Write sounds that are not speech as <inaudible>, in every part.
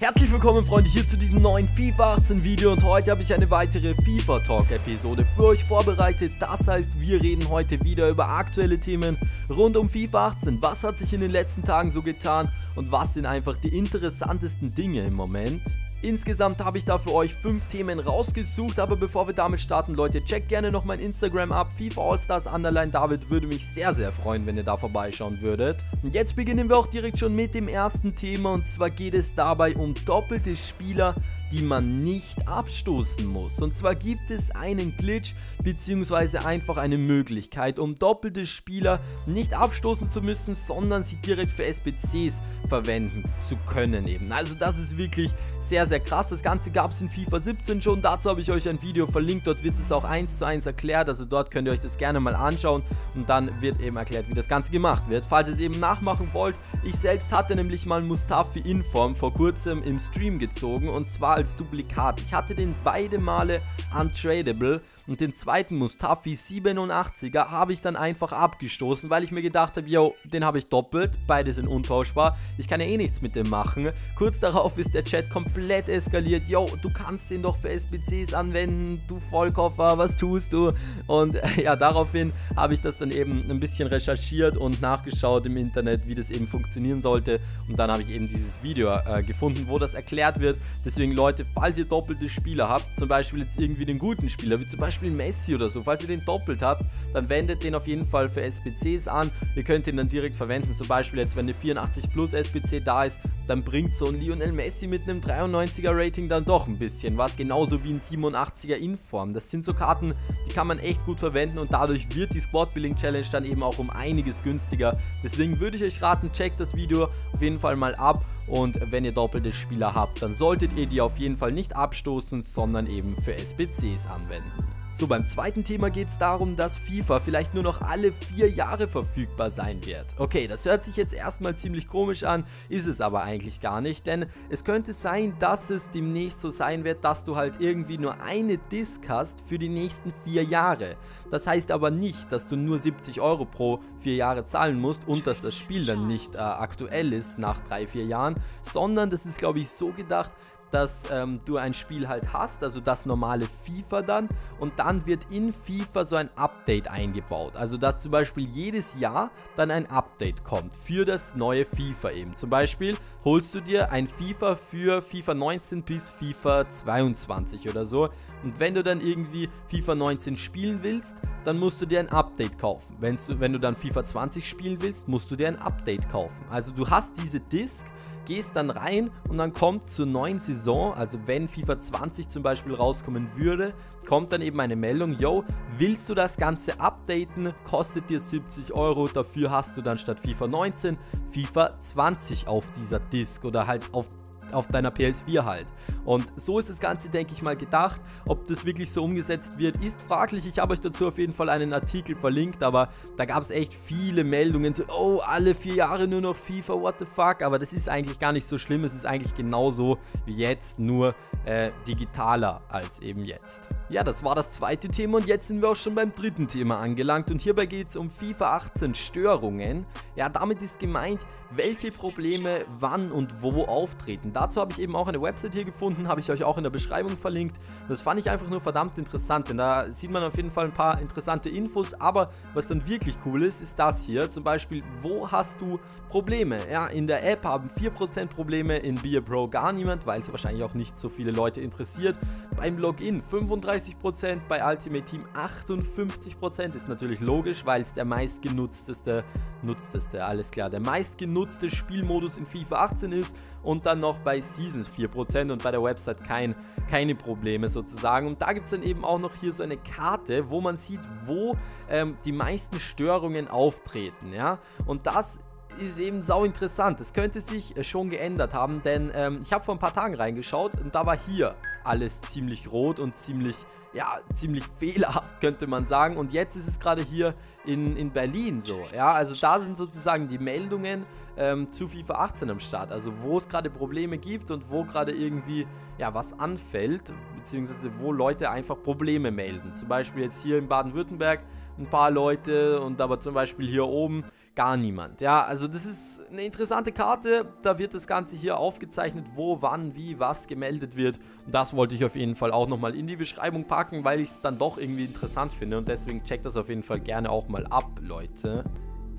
Herzlich willkommen Freunde hier zu diesem neuen FIFA 18 Video und heute habe ich eine weitere FIFA Talk Episode für euch vorbereitet. Das heißt, wir reden heute wieder über aktuelle Themen rund um FIFA 18. Was hat sich in den letzten Tagen so getan und was sind einfach die interessantesten Dinge im Moment? Insgesamt habe ich da für euch 5 Themen rausgesucht, aber bevor wir damit starten, Leute, checkt gerne noch mein Instagram ab, FIFA Allstars Underline David, würde mich sehr, sehr freuen, wenn ihr da vorbeischauen würdet. Und jetzt beginnen wir auch direkt schon mit dem ersten Thema und zwar geht es dabei um doppelte Spieler, die man nicht abstoßen muss. Und zwar gibt es einen Glitch bzw. einfach eine Möglichkeit, um doppelte Spieler nicht abstoßen zu müssen, sondern sie direkt für SBCs verwenden zu können eben. Also das ist wirklich sehr, sehr krass. Das Ganze gab es in FIFA 17 schon. Dazu habe ich euch ein Video verlinkt. Dort wird es auch eins zu eins erklärt. Also dort könnt ihr euch das gerne mal anschauen. Und dann wird eben erklärt, wie das Ganze gemacht wird. Falls ihr es eben nachmachen wollt, ich selbst hatte nämlich mal Mustafi Inform vor kurzem im Stream gezogen. Und zwar als Duplikat. Ich hatte den beide Male untradable und den zweiten Mustafi 87er habe ich dann einfach abgestoßen, weil ich mir gedacht habe, yo, den habe ich doppelt, beide sind untauschbar, ich kann ja eh nichts mit dem machen. Kurz darauf ist der Chat komplett eskaliert, yo, du kannst den doch für SBCs anwenden, du Vollkoffer, was tust du? Und äh, ja, daraufhin habe ich das dann eben ein bisschen recherchiert und nachgeschaut im Internet, wie das eben funktionieren sollte und dann habe ich eben dieses Video äh, gefunden, wo das erklärt wird. Deswegen Leute, falls ihr doppelte Spieler habt, zum Beispiel jetzt irgendwie den guten Spieler, wie zum Beispiel Messi oder so, falls ihr den doppelt habt, dann wendet den auf jeden Fall für SBCs an. Ihr könnt ihn dann direkt verwenden, zum Beispiel jetzt, wenn eine 84 Plus SBC da ist, dann bringt so ein Lionel Messi mit einem 93er Rating dann doch ein bisschen was, genauso wie ein 87er Inform. Das sind so Karten, die kann man echt gut verwenden und dadurch wird die Squad Building Challenge dann eben auch um einiges günstiger. Deswegen würde ich euch raten, checkt das Video auf jeden Fall mal ab und wenn ihr doppelte Spieler habt, dann solltet ihr die auf jeden Fall nicht abstoßen, sondern eben für SBCs anwenden. So, beim zweiten Thema geht es darum, dass FIFA vielleicht nur noch alle vier Jahre verfügbar sein wird. Okay, das hört sich jetzt erstmal ziemlich komisch an, ist es aber eigentlich gar nicht, denn es könnte sein, dass es demnächst so sein wird, dass du halt irgendwie nur eine Disc hast für die nächsten vier Jahre. Das heißt aber nicht, dass du nur 70 Euro pro vier Jahre zahlen musst und dass das Spiel dann nicht äh, aktuell ist nach drei, vier Jahren, sondern das ist glaube ich so gedacht, dass ähm, du ein Spiel halt hast, also das normale FIFA dann und dann wird in FIFA so ein Update eingebaut. Also dass zum Beispiel jedes Jahr dann ein Update kommt für das neue FIFA eben. Zum Beispiel holst du dir ein FIFA für FIFA 19 bis FIFA 22 oder so und wenn du dann irgendwie FIFA 19 spielen willst, dann musst du dir ein Update kaufen. Wenn's, wenn du dann FIFA 20 spielen willst, musst du dir ein Update kaufen. Also du hast diese Disc gehst dann rein und dann kommt zur neuen Saison, also wenn FIFA 20 zum Beispiel rauskommen würde, kommt dann eben eine Meldung, yo, willst du das Ganze updaten, kostet dir 70 Euro, dafür hast du dann statt FIFA 19 FIFA 20 auf dieser Disc oder halt auf auf deiner PS4 halt. Und so ist das Ganze, denke ich mal, gedacht. Ob das wirklich so umgesetzt wird, ist fraglich. Ich habe euch dazu auf jeden Fall einen Artikel verlinkt, aber da gab es echt viele Meldungen, so, oh, alle vier Jahre nur noch FIFA, what the fuck. Aber das ist eigentlich gar nicht so schlimm. Es ist eigentlich genauso wie jetzt, nur äh, digitaler als eben jetzt. Ja, das war das zweite Thema und jetzt sind wir auch schon beim dritten Thema angelangt und hierbei geht es um FIFA 18 Störungen. Ja, damit ist gemeint, welche Probleme wann und wo auftreten. Dazu habe ich eben auch eine Website hier gefunden, habe ich euch auch in der Beschreibung verlinkt. Und das fand ich einfach nur verdammt interessant, denn da sieht man auf jeden Fall ein paar interessante Infos, aber was dann wirklich cool ist, ist das hier. Zum Beispiel, wo hast du Probleme? Ja, in der App haben 4% Probleme, in Beer Pro gar niemand, weil es wahrscheinlich auch nicht so viele Leute interessiert. Beim Login 35%, bei Ultimate Team 58%, ist natürlich logisch, weil es der meistgenutzteste, nutzteste, alles klar, der meistgenutzte Spielmodus in FIFA 18 ist und dann noch bei Seasons 4% und bei der Website kein, keine Probleme sozusagen. Und da gibt es dann eben auch noch hier so eine Karte, wo man sieht, wo ähm, die meisten Störungen auftreten, ja. Und das ist eben sau interessant. Es könnte sich äh, schon geändert haben, denn ähm, ich habe vor ein paar Tagen reingeschaut und da war hier alles ziemlich rot und ziemlich, ja, ziemlich <laughs> fehlerhaft, könnte man sagen. Und jetzt ist es gerade hier in, in Berlin so, ja. Also da sind sozusagen die Meldungen ähm, zu FIFA 18 am Start. Also wo es gerade Probleme gibt und wo gerade irgendwie, ja, was anfällt, beziehungsweise wo Leute einfach Probleme melden. Zum Beispiel jetzt hier in Baden-Württemberg ein paar Leute und aber zum Beispiel hier oben gar niemand. Ja, also das ist eine interessante Karte. Da wird das Ganze hier aufgezeichnet, wo, wann, wie, was gemeldet wird. Und das wollte ich auf jeden Fall auch nochmal in die Beschreibung packen, weil ich es dann doch irgendwie interessant finde. Und deswegen checkt das auf jeden Fall gerne auch mal ab, Leute.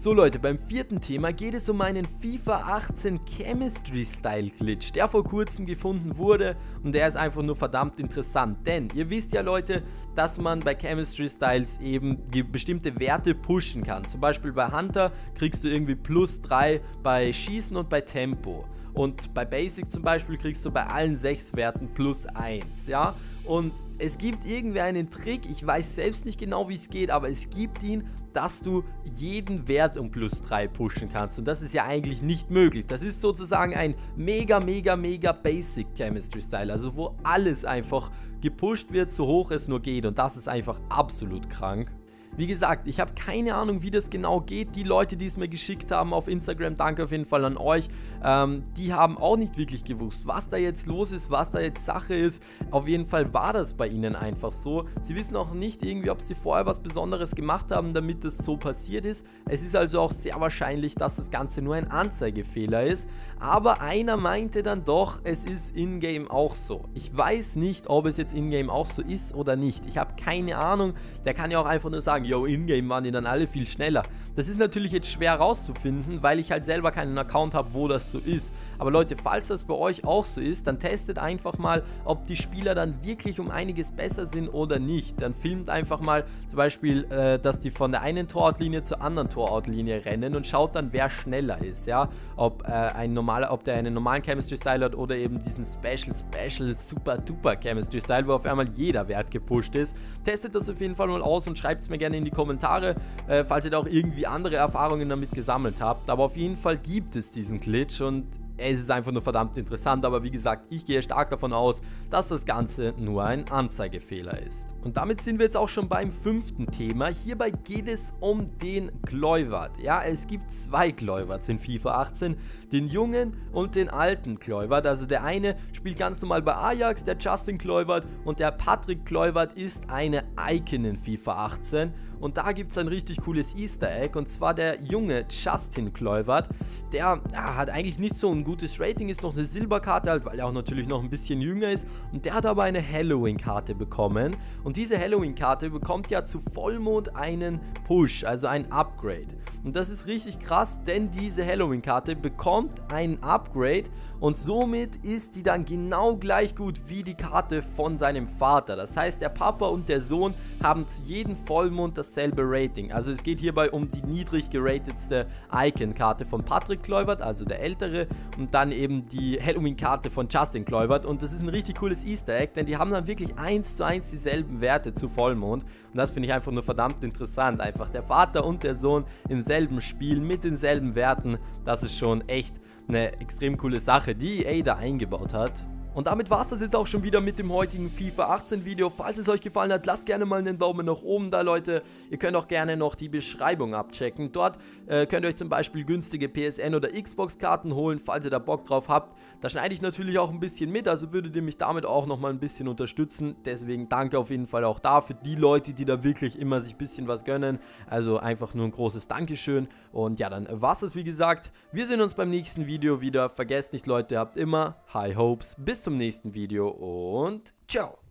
So Leute, beim vierten Thema geht es um einen FIFA 18 Chemistry Style Glitch, der vor kurzem gefunden wurde und der ist einfach nur verdammt interessant, denn ihr wisst ja Leute, dass man bei Chemistry Styles eben bestimmte Werte pushen kann. Zum Beispiel bei Hunter kriegst du irgendwie plus 3 bei Schießen und bei Tempo. Und bei Basic zum Beispiel kriegst du bei allen 6 Werten plus 1, ja. Und es gibt irgendwie einen Trick, ich weiß selbst nicht genau wie es geht, aber es gibt ihn, dass du jeden Wert um plus 3 pushen kannst. Und das ist ja eigentlich nicht möglich. Das ist sozusagen ein mega, mega, mega Basic Chemistry Style. Also wo alles einfach gepusht wird, so hoch es nur geht. Und das ist einfach absolut krank. Wie gesagt, ich habe keine Ahnung, wie das genau geht. Die Leute, die es mir geschickt haben auf Instagram, danke auf jeden Fall an euch. Ähm, die haben auch nicht wirklich gewusst, was da jetzt los ist, was da jetzt Sache ist. Auf jeden Fall war das bei ihnen einfach so. Sie wissen auch nicht irgendwie, ob sie vorher was Besonderes gemacht haben, damit das so passiert ist. Es ist also auch sehr wahrscheinlich, dass das Ganze nur ein Anzeigefehler ist. Aber einer meinte dann doch, es ist in-game auch so. Ich weiß nicht, ob es jetzt in-game auch so ist oder nicht. Ich habe keine Ahnung. Der kann ja auch einfach nur sagen, yo, in-game waren die dann alle viel schneller. Das ist natürlich jetzt schwer rauszufinden, weil ich halt selber keinen Account habe, wo das so ist. Aber Leute, falls das bei euch auch so ist, dann testet einfach mal, ob die Spieler dann wirklich um einiges besser sind oder nicht. Dann filmt einfach mal zum Beispiel, äh, dass die von der einen Toroutlinie zur anderen Toroutlinie rennen und schaut dann, wer schneller ist, ja. Ob, äh, ein normaler, ob der einen normalen Chemistry Style hat oder eben diesen Special, Special, Super Duper Chemistry Style, wo auf einmal jeder Wert gepusht ist. Testet das auf jeden Fall mal aus und schreibt es mir gerne in die Kommentare, äh, falls ihr da auch irgendwie andere Erfahrungen damit gesammelt habt. Aber auf jeden Fall gibt es diesen Glitch und es ist einfach nur verdammt interessant, aber wie gesagt, ich gehe stark davon aus, dass das Ganze nur ein Anzeigefehler ist. Und damit sind wir jetzt auch schon beim fünften Thema. Hierbei geht es um den Gläubert. Ja, es gibt zwei Gläuberts in FIFA 18, den jungen und den alten Gläubert. Also der eine spielt ganz normal bei Ajax, der Justin Gläubert und der Patrick Gläubert ist eine Icon in FIFA 18 und da gibt es ein richtig cooles Easter Egg und zwar der junge Justin Kluivert, der ja, hat eigentlich nicht so ein gutes Rating, ist noch eine Silberkarte halt, weil er auch natürlich noch ein bisschen jünger ist und der hat aber eine Halloween-Karte bekommen und diese Halloween-Karte bekommt ja zu Vollmond einen Push, also ein Upgrade. Und das ist richtig krass, denn diese Halloween-Karte bekommt ein Upgrade und somit ist die dann genau gleich gut wie die Karte von seinem Vater. Das heißt, der Papa und der Sohn haben zu jedem Vollmond dasselbe Rating. Also es geht hierbei um die niedrig geratetste Icon-Karte von Patrick Kluivert, also der ältere, und dann eben die Halloween-Karte von Justin Kluivert. Und das ist ein richtig cooles Easter Egg, denn die haben dann wirklich eins zu eins dieselben Werte zu Vollmond. Und das finde ich einfach nur verdammt interessant. Einfach der Vater und der Sohn im selben Spiel mit denselben Werten. Das ist schon echt eine extrem coole Sache, die EA da eingebaut hat. Und damit war es das jetzt auch schon wieder mit dem heutigen FIFA 18 Video. Falls es euch gefallen hat, lasst gerne mal einen Daumen nach oben da, Leute. Ihr könnt auch gerne noch die Beschreibung abchecken. Dort äh, könnt ihr euch zum Beispiel günstige PSN oder Xbox-Karten holen, falls ihr da Bock drauf habt. Da schneide ich natürlich auch ein bisschen mit, also würdet ihr mich damit auch nochmal ein bisschen unterstützen. Deswegen danke auf jeden Fall auch da für die Leute, die da wirklich immer sich ein bisschen was gönnen. Also einfach nur ein großes Dankeschön. Und ja, dann war es das wie gesagt. Wir sehen uns beim nächsten Video wieder. Vergesst nicht, Leute, habt immer High Hopes. Bis zum nächsten Video und ciao.